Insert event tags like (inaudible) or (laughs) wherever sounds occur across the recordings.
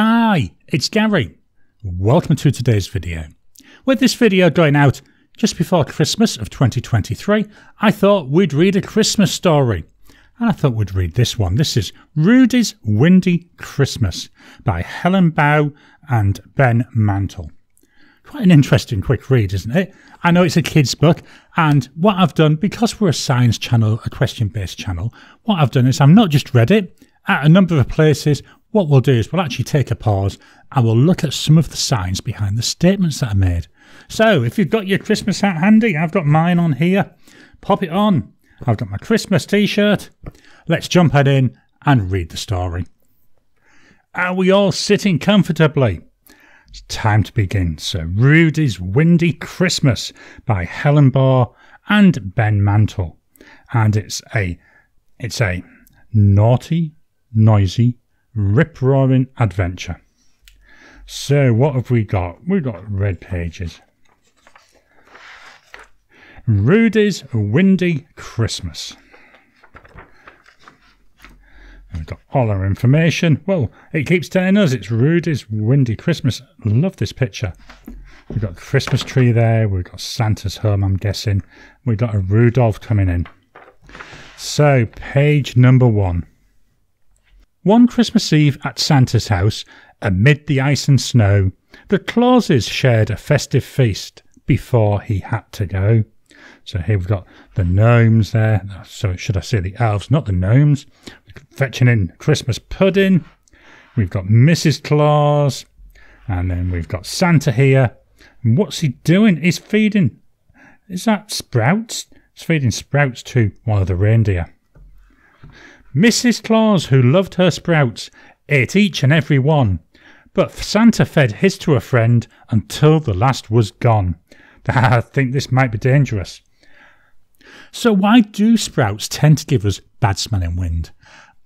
Hi, it's Garry. Welcome to today's video. With this video going out just before Christmas of 2023, I thought we'd read a Christmas story. And I thought we'd read this one. This is Rudey's Windy Christmas by Helen Baugh and Ben Mantle. Quite an interesting quick read, isn't it? I know it's a kid's book, and what I've done, because we're a science channel, a question based channel, what I've done is I've not just read it at a number of places what we'll do is we'll actually take a pause and we'll look at some of the science behind the statements that are made. So if you've got your Christmas hat handy, I've got mine on here. Pop it on. I've got my Christmas t-shirt. Let's jump head in and read the story. Are we all sitting comfortably? It's time to begin. So Rudey's Windy Christmas by Helen Baugh and Ben Mantle. And it's a it's a naughty, noisy, rip roaring adventure. So, what have we got? We've got red pages. Rudey's Windy Christmas. We've got all our information. Well, it keeps telling us it's Rudey's Windy Christmas. Love this picture. We've got Christmas tree there. We've got Santa's home, I'm guessing. We've got a Rudolph coming in. So, page number one. One Christmas Eve at Santa's house, amid the ice and snow, the Clauses shared a festive feast before he had to go. So here we've got the gnomes there. So should I say the elves, not the gnomes. Fetching in Christmas pudding. We've got Mrs. Claus. And then we've got Santa here. And what's he doing? He's feeding. Is that sprouts? He's feeding sprouts to one of the reindeer. Mrs. Claus, who loved her sprouts, ate each and every one, but Santa fed his to a friend until the last was gone. (laughs) I think this might be dangerous. So, why do sprouts tend to give us bad smelling wind?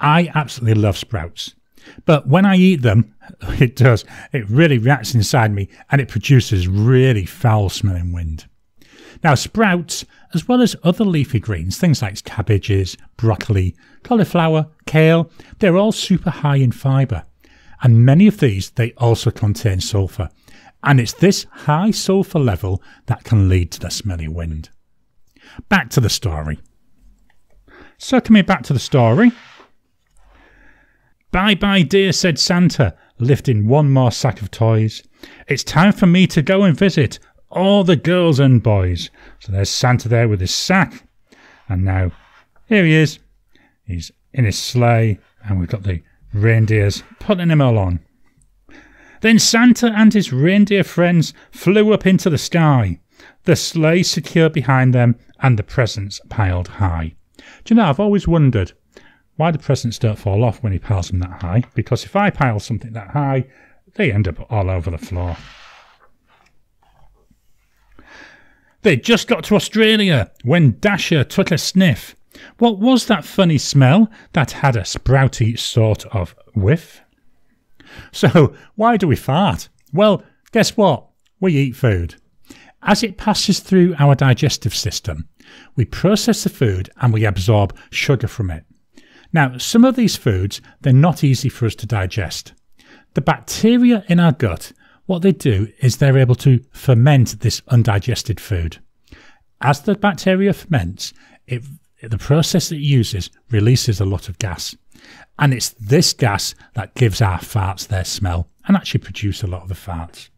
I absolutely love sprouts. But when I eat them, (laughs) it does. It really reacts inside me and it produces really foul smelling wind. Now, sprouts, as well as other leafy greens, things like cabbages, broccoli, cauliflower, kale, they're all super high in fibre. And many of these, they also contain sulphur. And it's this high sulphur level that can lead to the smelly wind. Back to the story. So, coming back to the story. Bye bye, dear, said Santa, lifting one more sack of toys. It's time for me to go and visit all the girls and boys. So there's Santa there with his sack. And now here he is. He's in his sleigh, and we've got the reindeers putting him along. Then Santa and his reindeer friends flew up into the sky, the sleigh secure behind them and the presents piled high. Do you know, I've always wondered why the presents don't fall off when he piles them that high, because if I pile something that high, they end up all over the floor. They just got to Australia when Dasher took a sniff. What was that funny smell that had a sprouty sort of whiff? So, why do we fart? Well, guess what? We eat food. As it passes through our digestive system, we process the food and we absorb sugar from it. Now, some of these foods, they're not easy for us to digest. The bacteria in our gut what they do is they're able to ferment this undigested food. As the bacteria ferments, it, the process it uses releases a lot of gas. And it's this gas that gives our farts their smell and actually produce a lot of the farts.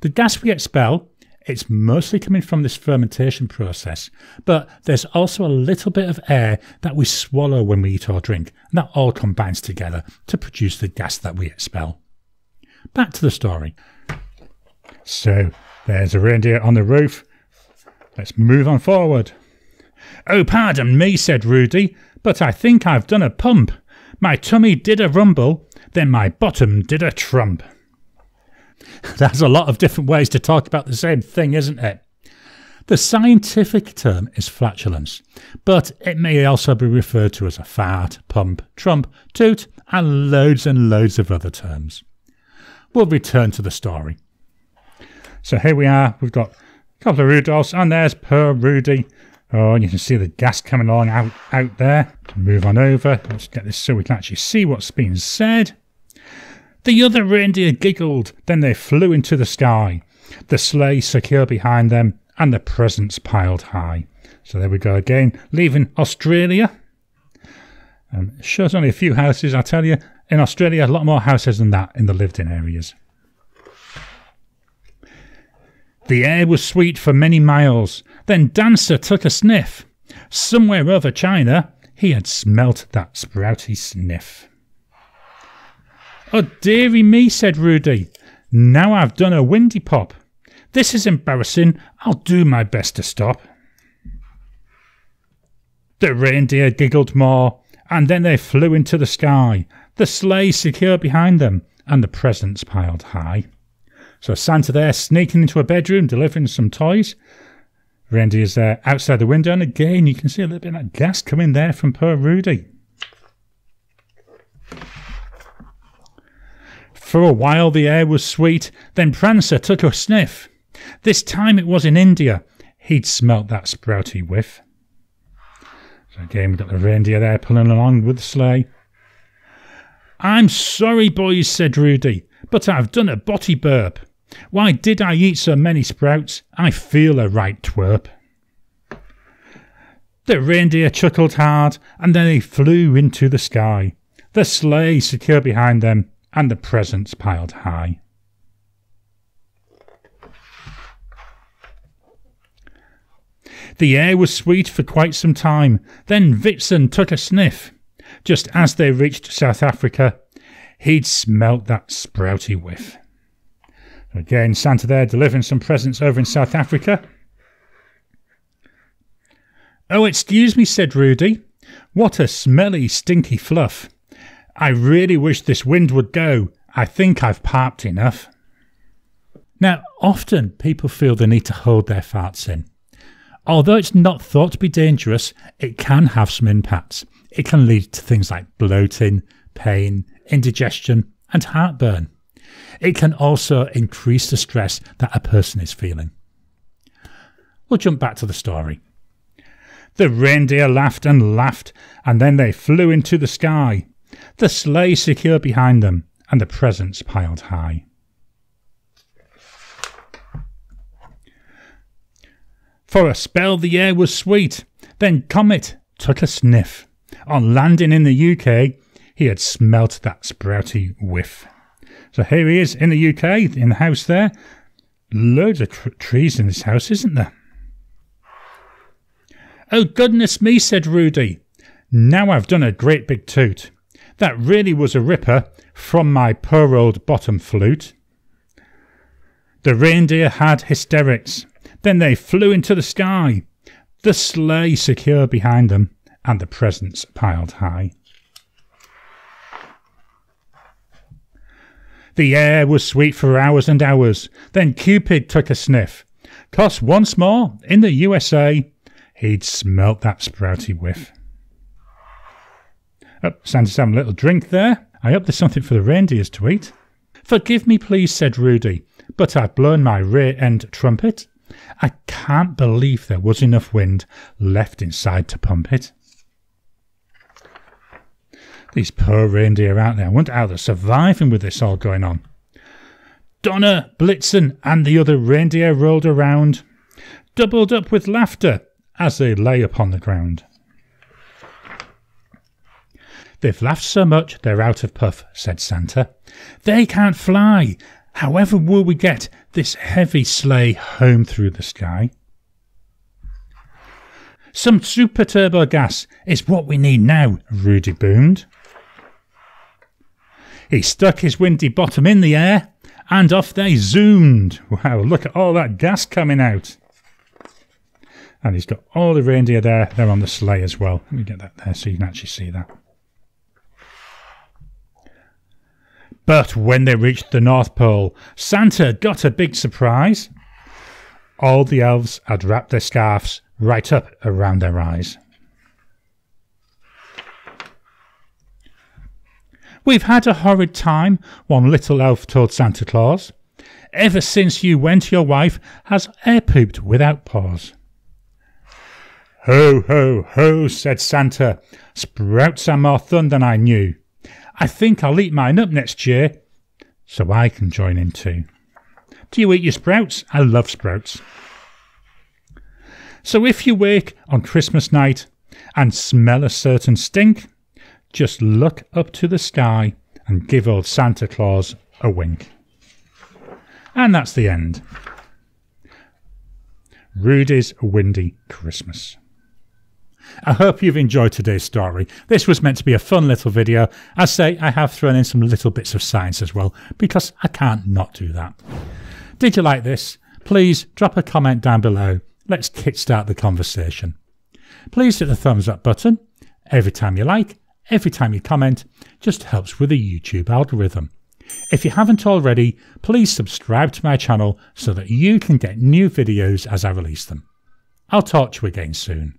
The gas we expel, it's mostly coming from this fermentation process, but there's also a little bit of air that we swallow when we eat or drink, and that all combines together to produce the gas that we expel. Back to the story. So there's a reindeer on the roof. Let's move on forward. Oh, pardon me, said Rudey, but I think I've done a pump. My tummy did a rumble, then my bottom did a trump. (laughs) That's a lot of different ways to talk about the same thing, isn't it? The scientific term is flatulence, but it may also be referred to as a fart, pump, trump, toot, and loads and loads of other terms. We'll return to the story. So here we are. We've got a couple of Rudolphs, and there's poor Rudey. Oh, and you can see the gas coming along out, out there. Move on over. Let's get this so we can actually see what's being said. The other reindeer giggled, then they flew into the sky, the sleigh secure behind them, and the presents piled high. So there we go again, leaving Australia. Um, shows only a few houses, I tell you. In Australia, a lot more houses than that in the lived in areas. The air was sweet for many miles. Then Dancer took a sniff. Somewhere over China, he had smelt that sprouty sniff. Oh, dearie me, said Rudey. Now I've done a windy pop. This is embarrassing. I'll do my best to stop. The reindeer giggled more, and then they flew into the sky, the sleigh secure behind them, and the presents piled high. So Santa there sneaking into a bedroom, delivering some toys. Reindeer's there uh, outside the window, and again you can see a little bit of that gas coming there from poor Rudey. For a while the air was sweet, then Prancer took a sniff. This time it was in India. He'd smelt that sprouty whiff. So again, we've got the reindeer there pulling along with the sleigh. I'm sorry, boys, said Rudey, but I've done a botty burp. Why did I eat so many sprouts? I feel a right twerp. The reindeer chuckled hard, and then they flew into the sky, the sleigh secure behind them, and the presents piled high. The air was sweet for quite some time. Then Vixen took a sniff. Just as they reached South Africa, he'd smelt that sprouty whiff. Again, Santa there delivering some presents over in South Africa. Oh, excuse me, said Rudey. What a smelly, stinky fluff. I really wish this wind would go. I think I've parked enough. Now, often people feel the need to hold their farts in. Although it's not thought to be dangerous, it can have some impacts. It can lead to things like bloating, pain, indigestion, and heartburn. It can also increase the stress that a person is feeling. We'll jump back to the story. The reindeer laughed and laughed, and then they flew into the sky, the sleigh secure behind them, and the presents piled high. For a spell the air was sweet. Then Comet took a sniff. On landing in the UK, he had smelt that sprouty whiff. So here he is in the UK, in the house there. Loads of tr- trees in this house, isn't there? Oh, goodness me, said Rudey. Now I've done a great big toot. That really was a ripper from my poor old bottom flute. The reindeer had hysterics. Then they flew into the sky, the sleigh secure behind them, and the presents piled high. The air was sweet for hours and hours. Then Cupid took a sniff. Cause once more, in the USA, he'd smelt that sprouty whiff. Oh, Santa's having a little drink there. I hope there's something for the reindeers to eat. Forgive me, please, said Rudey, but I've blown my rear end trumpet. I can't believe there was enough wind left inside to pump it. These poor reindeer out there, I wonder how they're surviving with this all going on. Donner, Blitzen, and the other reindeer rolled around, doubled up with laughter as they lay upon the ground. They've laughed so much they're out of puff, said Santa. They can't fly. However will we get this heavy sleigh home through the sky? Some super turbo gas is what we need now, Rudey boomed. He stuck his windy bottom in the air, and off they zoomed. Wow, look at all that gas coming out. And he's got all the reindeer there. They're on the sleigh as well. Let me get that there so you can actually see that. But when they reached the North Pole, Santa got a big surprise. All the elves had wrapped their scarves right up around their eyes. We've had a horrid time, one little elf told Santa Claus. Ever since you went, your wife has air pooped without pause. Ho, ho, ho, said Santa. Sprouts are more fun than I knew. I think I'll eat mine up next year. so I can join in too. Do you eat your sprouts? I love sprouts. So if you wake on Christmas night and smell a certain stink, just look up to the sky and give old Santa Claus a wink. And that's the end. Rudey's Windy Christmas. I hope you've enjoyed today's story. This was meant to be a fun little video. I say I have thrown in some little bits of science as well, because I can't not do that. Did you like this? Please drop a comment down below. Let's kickstart the conversation. Please hit the thumbs up button. Every time you like, every time you comment, just helps with the YouTube algorithm. If you haven't already, please subscribe to my channel so that you can get new videos as I release them. I'll talk to you again soon.